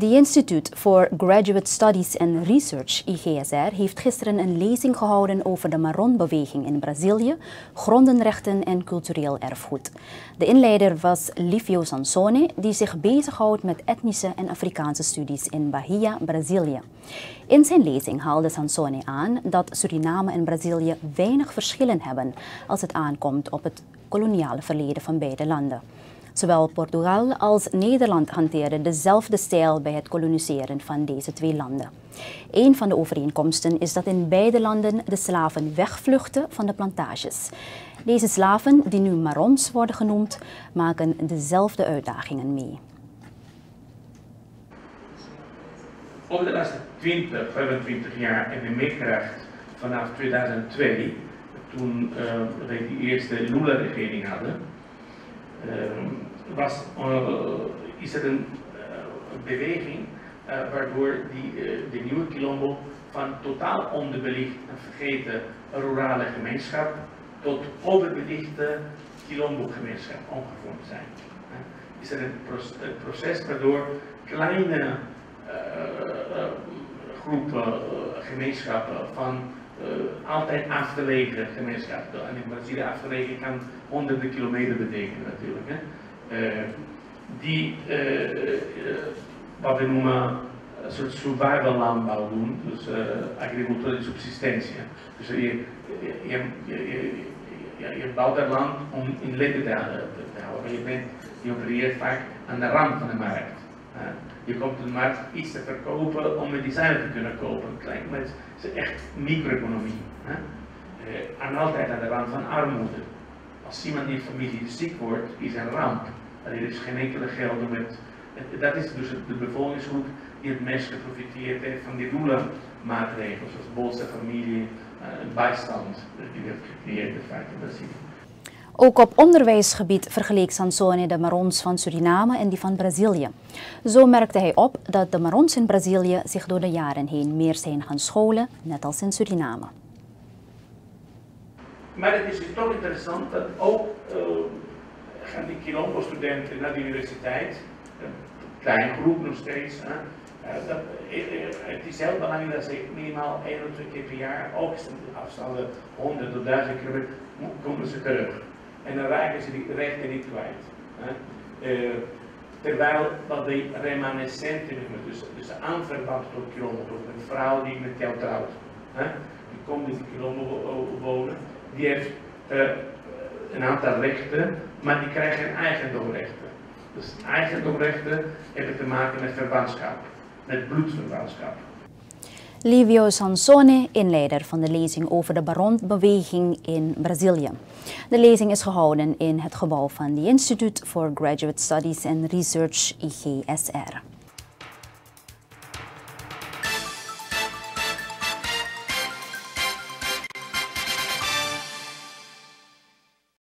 The Institute for Graduate Studies and Research, IGSR, heeft gisteren een lezing gehouden over de Maron-beweging in Brazilië, grondenrechten en cultureel erfgoed. De inleider was Livio Sansone, die zich bezighoudt met etnische en Afrikaanse studies in Bahia, Brazilië. In zijn lezing haalde Sansone aan dat Suriname en Brazilië weinig verschillen hebben als het aankomt op het koloniale verleden van beide landen. Zowel Portugal als Nederland hanteerden dezelfde stijl bij het koloniseren van deze twee landen. Een van de overeenkomsten is dat in beide landen de slaven wegvluchten van de plantages. Deze slaven, die nu marons worden genoemd, maken dezelfde uitdagingen mee. Over de laatste 20, 25 jaar en de meekracht vanaf 2002, toen uh, we die eerste Lula-regering hadden, was, eh, is er een eh, beweging eh, waardoor die, de nieuwe Quilombo van totaal onderbelicht en vergeten rurale gemeenschap tot overbelichte Quilombo-gemeenschap omgevormd zijn. Is er een proces waardoor kleine groepen, gemeenschappen van uh, altijd afgelegen gemeenschap. En in Brazilië afgelegen kan honderden kilometer betekenen natuurlijk. Hè. Uh, die uh, wat we noemen een soort survival landbouw doen, dus agricultuur de subsistentie. Dus je, je, je, je, bouwt dat land om in leven te, te houden, maar je, bent, je vaak aan de rand van de markt. Je komt op de markt iets te verkopen om medicijnen te kunnen kopen. Klein, maar het is echt micro-economie. Eh, en altijd aan de rand van armoede. Als iemand in je familie ziek wordt, is een ramp. Er is geen enkele geld om het. Dat is dus de bevolkingsgroep die het meest geprofiteerd heeft van die doelenmaatregelen, zoals Bolsa Familie, uh, bijstand, die we gecreëerd in feite in Brazilië. Ook op onderwijsgebied vergeleek Sansone de Marons van Suriname en die van Brazilië. Zo merkte hij op dat de Marons in Brazilië zich door de jaren heen meer zijn gaan scholen, net als in Suriname. Maar het is toch interessant dat ook gaan die Quilombo-studenten naar de universiteit, een kleine groep nog steeds, hè, uh, dat, uh, het is heel belangrijk dat ze minimaal één of twee keer per jaar, ook afstanden 100 tot 1000 kilometer, komen ze terug en dan raken ze die rechten niet kwijt. Hè. Uh, terwijl dat die remanescenten, dus, dus de aanverwant tot Quilombo, een vrouw die met jou trouwt, hè, die komt in Quilombo wonen, die heeft uh, een aantal rechten, maar die krijgen geen eigendomrechten. Dus eigendomrechten hebben te maken met verwantschap, met bloedverwantschap. Livio Sansone, inleider van de lezing over de Baron-beweging in Brazilië. De lezing is gehouden in het gebouw van the Institute for Graduate Studies and Research, IGSR.